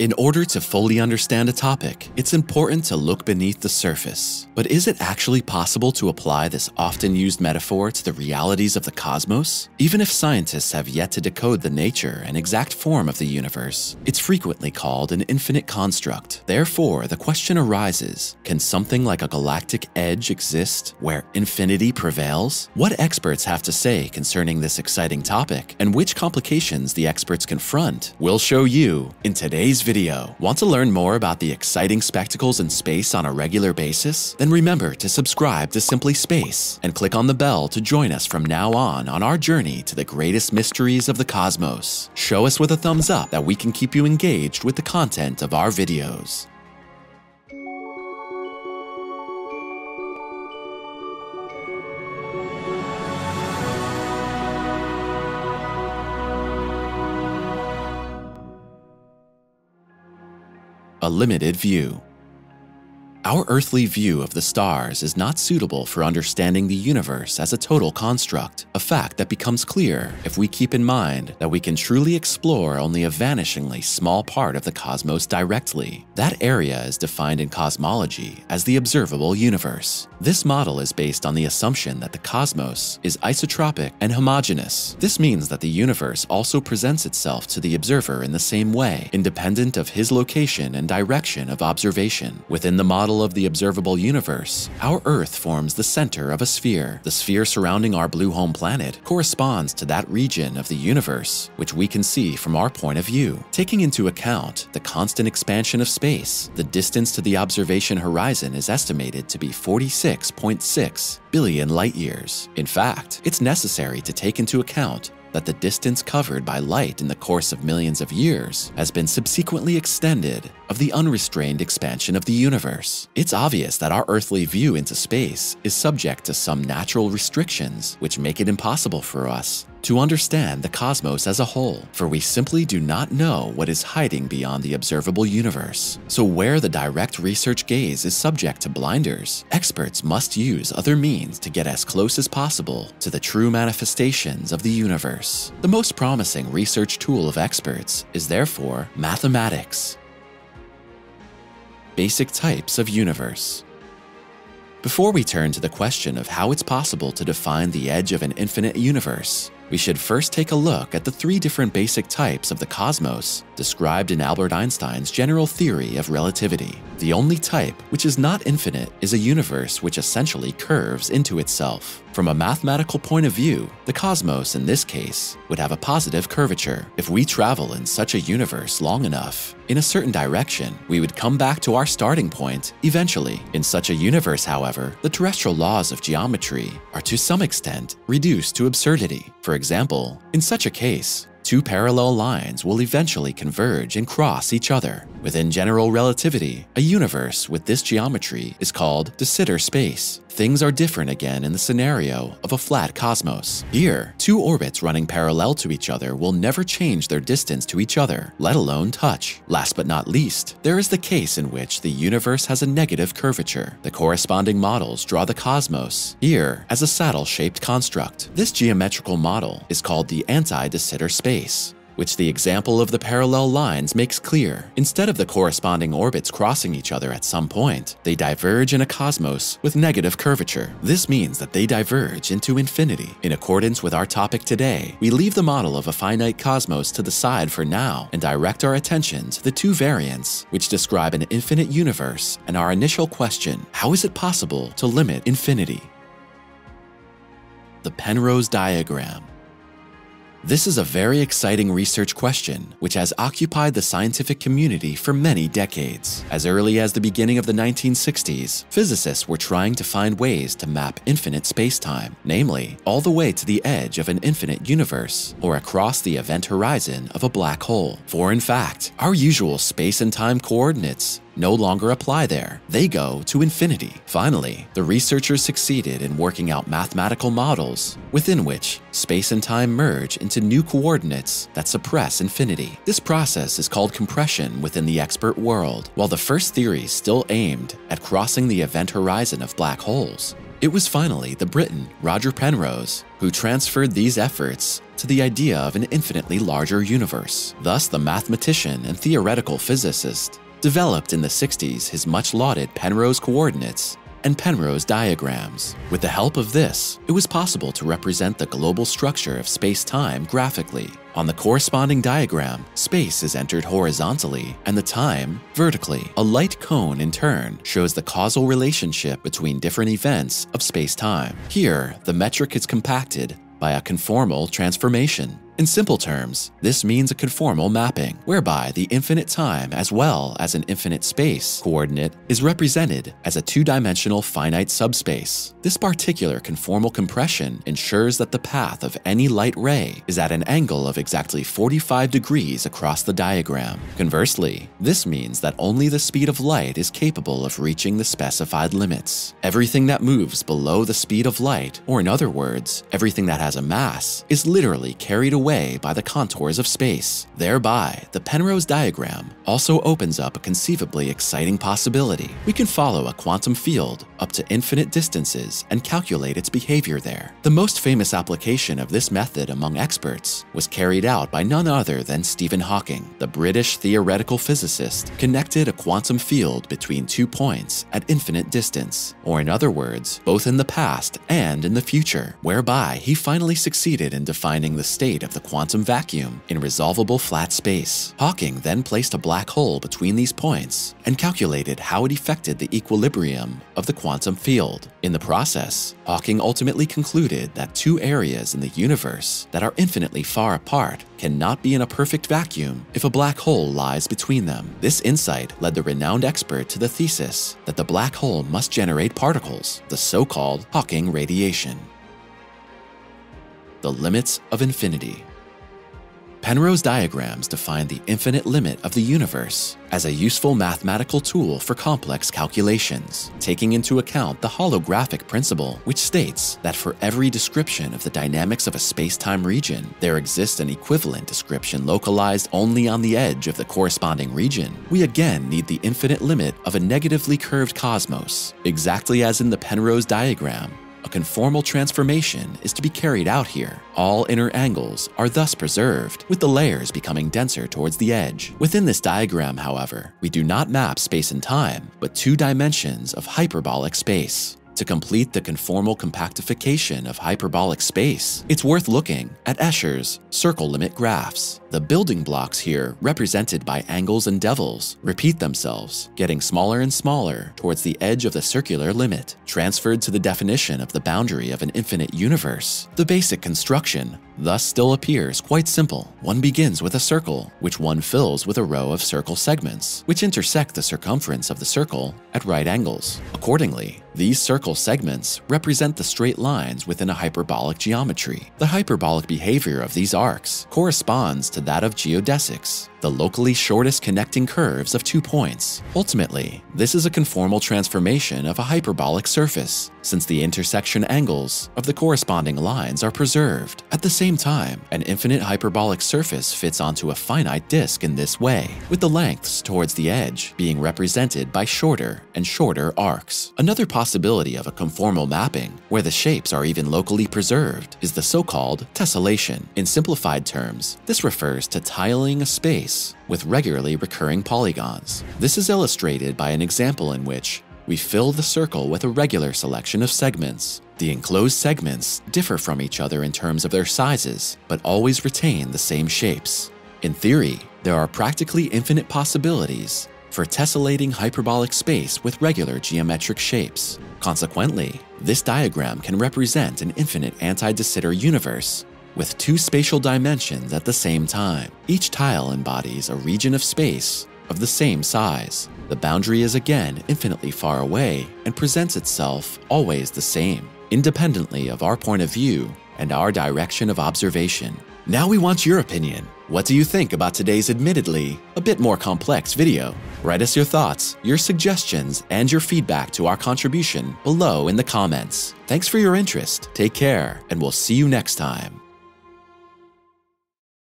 In order to fully understand a topic, it's important to look beneath the surface. But is it actually possible to apply this often used metaphor to the realities of the cosmos? Even if scientists have yet to decode the nature and exact form of the universe, it's frequently called an infinite construct. Therefore, the question arises, can something like a galactic edge exist where infinity prevails? What experts have to say concerning this exciting topic, and which complications the experts confront? We'll show you in today's video. Want to learn more about the exciting spectacles in space on a regular basis? Then remember to subscribe to Simply Space and click on the bell to join us from now on on our journey to the greatest mysteries of the cosmos. Show us with a thumbs up that we can keep you engaged with the content of our videos. A limited view. Our earthly view of the stars is not suitable for understanding the universe as a total construct, a fact that becomes clear if we keep in mind that we can truly explore only a vanishingly small part of the cosmos directly. That area is defined in cosmology as the observable universe. This model is based on the assumption that the cosmos is isotropic and homogeneous. This means that the universe also presents itself to the observer in the same way, independent of his location and direction of observation. Within the model of the observable universe, our Earth forms the center of a sphere. The sphere surrounding our blue home planet corresponds to that region of the universe which we can see from our point of view. Taking into account the constant expansion of space, the distance to the observation horizon is estimated to be 46.6 billion light years. In fact, it's necessary to take into account that the distance covered by light in the course of millions of years has been subsequently extended of the unrestrained expansion of the universe. It's obvious that our earthly view into space is subject to some natural restrictions which make it impossible for us to understand the cosmos as a whole, for we simply do not know what is hiding beyond the observable universe. So where the direct research gaze is subject to blinders, experts must use other means to get as close as possible to the true manifestations of the universe. The most promising research tool of experts is therefore mathematics. Basic types of universe. Before we turn to the question of how it's possible to define the edge of an infinite universe, we should first take a look at the three different basic types of the cosmos described in Albert Einstein's general theory of relativity. The only type which is not infinite is a universe which essentially curves into itself. From a mathematical point of view, the cosmos in this case would have a positive curvature. If we travel in such a universe long enough, in a certain direction, we would come back to our starting point eventually. In such a universe, however, the terrestrial laws of geometry are to some extent reduced to absurdity. For example, in such a case, two parallel lines will eventually converge and cross each other. Within general relativity, a universe with this geometry is called de Sitter space. Things are different again in the scenario of a flat cosmos. Here, two orbits running parallel to each other will never change their distance to each other, let alone touch. Last but not least, there is the case in which the universe has a negative curvature. The corresponding models draw the cosmos, here as a saddle-shaped construct. This geometrical model is called the anti-de Sitter space which the example of the parallel lines makes clear. Instead of the corresponding orbits crossing each other at some point, they diverge in a cosmos with negative curvature. This means that they diverge into infinity. In accordance with our topic today, we leave the model of a finite cosmos to the side for now and direct our attention to the two variants which describe an infinite universe and our initial question, how is it possible to limit infinity? The Penrose diagram this is a very exciting research question, which has occupied the scientific community for many decades. As early as the beginning of the 1960s, physicists were trying to find ways to map infinite spacetime, namely, all the way to the edge of an infinite universe, or across the event horizon of a black hole. For in fact, our usual space and time coordinates no longer apply there. They go to infinity. Finally, the researchers succeeded in working out mathematical models within which space and time merge into new coordinates that suppress infinity. This process is called compression within the expert world. While the first theories still aimed at crossing the event horizon of black holes, it was finally the Briton Roger Penrose who transferred these efforts to the idea of an infinitely larger universe. Thus, the mathematician and theoretical physicist developed in the 60s his much lauded Penrose coordinates and Penrose diagrams. With the help of this, it was possible to represent the global structure of space-time graphically. On the corresponding diagram, space is entered horizontally and the time vertically. A light cone, in turn, shows the causal relationship between different events of space-time. Here, the metric is compacted by a conformal transformation. In simple terms, this means a conformal mapping, whereby the infinite time as well as an infinite space coordinate is represented as a two-dimensional finite subspace. This particular conformal compression ensures that the path of any light ray is at an angle of exactly 45 degrees across the diagram. Conversely, this means that only the speed of light is capable of reaching the specified limits. Everything that moves below the speed of light, or in other words, everything that has a mass, is literally carried away away by the contours of space. Thereby, the Penrose diagram also opens up a conceivably exciting possibility. We can follow a quantum field up to infinite distances and calculate its behavior there. The most famous application of this method among experts was carried out by none other than Stephen Hawking. The British theoretical physicist connected a quantum field between two points at infinite distance, or in other words, both in the past and in the future, whereby he finally succeeded in defining the state of the quantum vacuum in resolvable flat space. Hawking then placed a black hole between these points and calculated how it affected the equilibrium of the quantum field. In the process, Hawking ultimately concluded that two areas in the universe that are infinitely far apart cannot be in a perfect vacuum if a black hole lies between them. This insight led the renowned expert to the thesis that the black hole must generate particles, the so-called Hawking radiation. The limits of infinity. Penrose diagrams define the infinite limit of the universe as a useful mathematical tool for complex calculations, taking into account the holographic principle, which states that for every description of the dynamics of a space-time region, there exists an equivalent description localized only on the edge of the corresponding region. We again need the infinite limit of a negatively curved cosmos, exactly as in the Penrose diagram, a conformal transformation is to be carried out here. All inner angles are thus preserved, with the layers becoming denser towards the edge. Within this diagram, however, we do not map space and time, but two dimensions of hyperbolic space. To complete the conformal compactification of hyperbolic space, it's worth looking at Escher's circle limit graphs. The building blocks here, represented by angles and devils, repeat themselves, getting smaller and smaller towards the edge of the circular limit, transferred to the definition of the boundary of an infinite universe. The basic construction thus still appears quite simple. One begins with a circle, which one fills with a row of circle segments, which intersect the circumference of the circle at right angles. Accordingly, these circle segments represent the straight lines within a hyperbolic geometry. The hyperbolic behavior of these arcs corresponds to that of geodesics, the locally shortest connecting curves of two points. Ultimately, this is a conformal transformation of a hyperbolic surface, since the intersection angles of the corresponding lines are preserved. At the same time, an infinite hyperbolic surface fits onto a finite disk in this way, with the lengths towards the edge being represented by shorter and shorter arcs. Another possibility of a conformal mapping, where the shapes are even locally preserved, is the so-called tessellation. In simplified terms, this refers to tiling a space with regularly recurring polygons. This is illustrated by an example in which we fill the circle with a regular selection of segments. The enclosed segments differ from each other in terms of their sizes, but always retain the same shapes. In theory, there are practically infinite possibilities for tessellating hyperbolic space with regular geometric shapes. Consequently, this diagram can represent an infinite anti-de Sitter universe with two spatial dimensions at the same time. Each tile embodies a region of space of the same size. The boundary is again infinitely far away and presents itself always the same, independently of our point of view and our direction of observation. Now we want your opinion. What do you think about today's admittedly a bit more complex video? Write us your thoughts, your suggestions, and your feedback to our contribution below in the comments. Thanks for your interest, take care, and we'll see you next time.